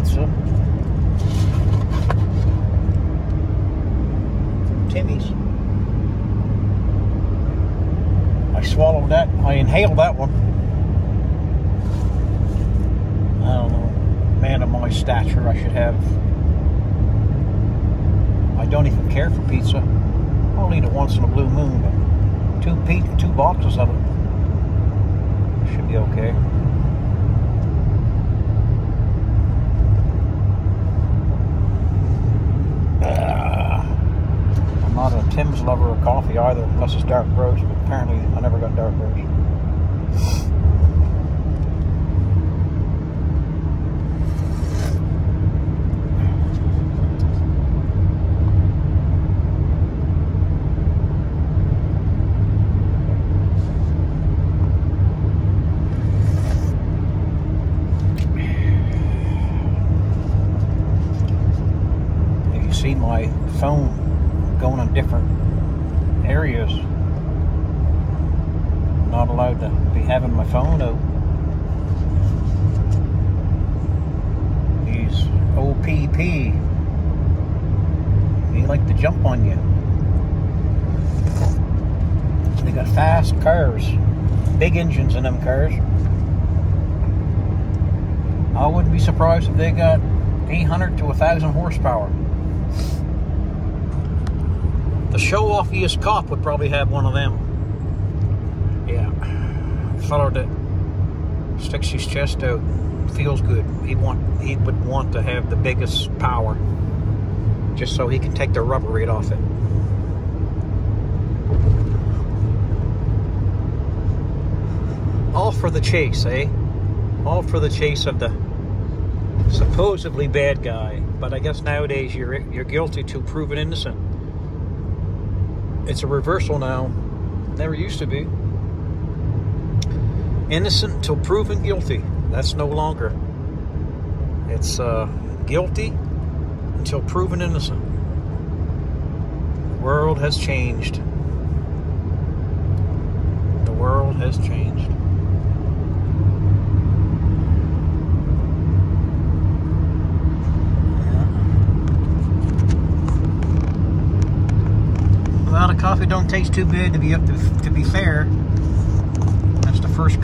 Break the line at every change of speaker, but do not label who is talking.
pizza Timmy's. I swallowed that. I inhaled that one. I don't know. Man of my stature, I should have. I don't even care for pizza. I'll eat it once in a blue moon, but two, pe- two boxes of it should be okay. Lover of coffee either, unless it's dark roast, but apparently I never got dark roast. If you see my phone going in different areas, I'm not allowed to be having my phone out. These OPP, they like to jump on you. They got fast cars, big engines in them cars. I wouldn't be surprised if they got 800 to 1,000 horsepower. The show offiest cop would probably have one of them. Yeah. Fellow that sticks his chest out feels good. He want he would want to have the biggest power just so he can take the rubber right off it. All for the chase, eh? All for the chase of the supposedly bad guy. But I guess nowadays you're you're guilty till proven innocent. It's a reversal now. Never used to be. Innocent until proven guilty. That's no longer. It's uh, guilty until proven innocent. The world has changed. The world has changed. Taste too good to be up to, to be fair. That's the first